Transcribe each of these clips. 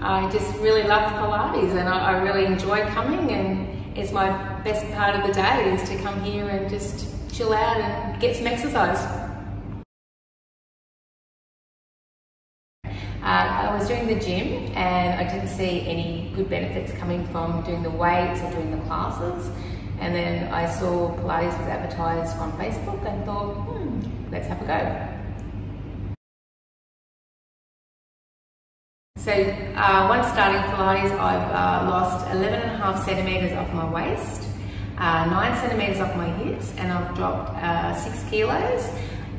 I just really love Pilates and I, I really enjoy coming and it's my best part of the day is to come here and just chill out and get some exercise. Uh, I was doing the gym and I didn't see any good benefits coming from doing the weights or doing the classes. And then I saw Pilates was advertised on Facebook and thought, hmm, let's have a go. So uh, once starting Pilates, I've uh, lost 11 and a half centimetres off my waist, uh, 9 centimetres off my hips, and I've dropped uh, 6 kilos.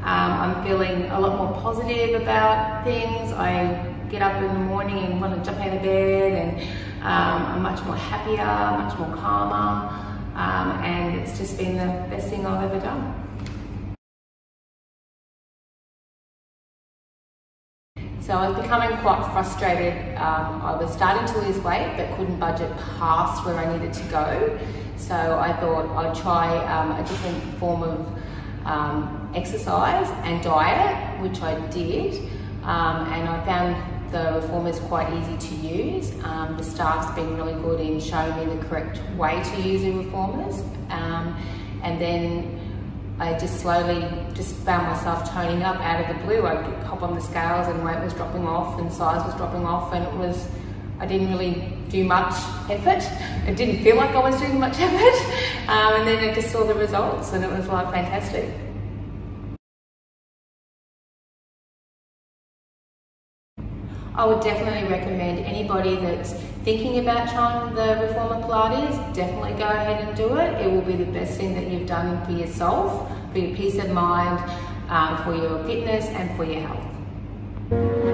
Um, I'm feeling a lot more positive about things. I get up in the morning and want to jump out of bed and um, I'm much more happier, much more calmer, um, and it's just been the best thing I've ever done. So I was becoming quite frustrated. Um, I was starting to lose weight but couldn't budget past where I needed to go. So I thought I'd try um, a different form of um, exercise and diet, which I did. Um, and I found the reformers quite easy to use. Um, the staff's been really good in showing me the correct way to use the reformers. Um, and then I just slowly just found myself toning up out of the blue. I'd hop on the scales and weight was dropping off and size was dropping off and it was, I didn't really do much effort. It didn't feel like I was doing much effort. Um, and then I just saw the results and it was like fantastic. I would definitely recommend anybody that's thinking about trying the Reformer Pilates, definitely go ahead and do it. It will be the best thing that you've done for yourself, for your peace of mind, um, for your fitness and for your health.